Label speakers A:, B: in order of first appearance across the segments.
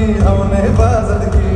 A: हमने हिफाजत की।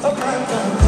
A: Tá a